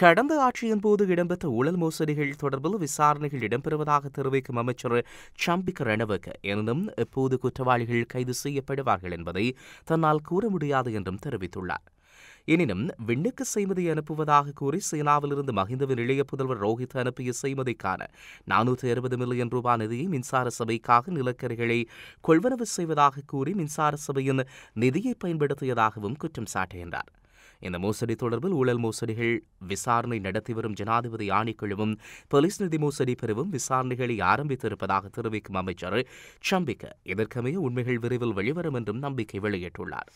கடந்த ஆட்சியின் போது இடம்பெற்ற ஊழல் மோசடிகள் தொடர்பில் விசாரணைகள் இடம்பெறுவதாக தெரிவிக்கும் அமைச்சர் சம்பிக்க ரணவக. எனினும் எப்போது குற்றவாளிகள் கைது செய்யப்படுவார்கள் என்பதை தன்னால் கூற முடியாது என்றும் தெரிவித்துள்ளார். எனினும் விண்ணுக்கு செய்மதி அனுப்புவதாக கூறி சீனாவிலிருந்து மஹிந்தவின் இளைய புதல்வர் ரோஹித் அனுப்பிய செய்மதிக்கான நானூற்றி அறுபது மில்லியன் ரூபாய் நிதியை மின்சார சபைக்காக நிலக்கரிகளை கொள்வனவு செய்வதாக கூறி மின்சார சபையின் நிதியை பயன்படுத்தியதாகவும் குற்றம் சாட்டுகின்றார். இந்த மோசடி தொடர்பில் ஊழல் மோசடிகள் விசாரணை நடத்தி வரும் ஜனாதிபதி ஆணைக்குழுவும் போலீஸ் நிதி மோசடி பிரிவும் விசாரணைகளை ஆரம்பித்திருப்பதாக தெரிவிக்கும் அமைச்சர் சம்பிக்க இதற்கமைய உண்மைகள் விரைவில் வெளிவரும் என்றும் நம்பிக்கை வெளியிட்டுள்ளார்.